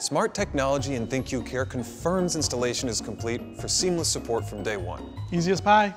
Smart technology and Think You Care confirms installation is complete for seamless support from day one. Easy as pie.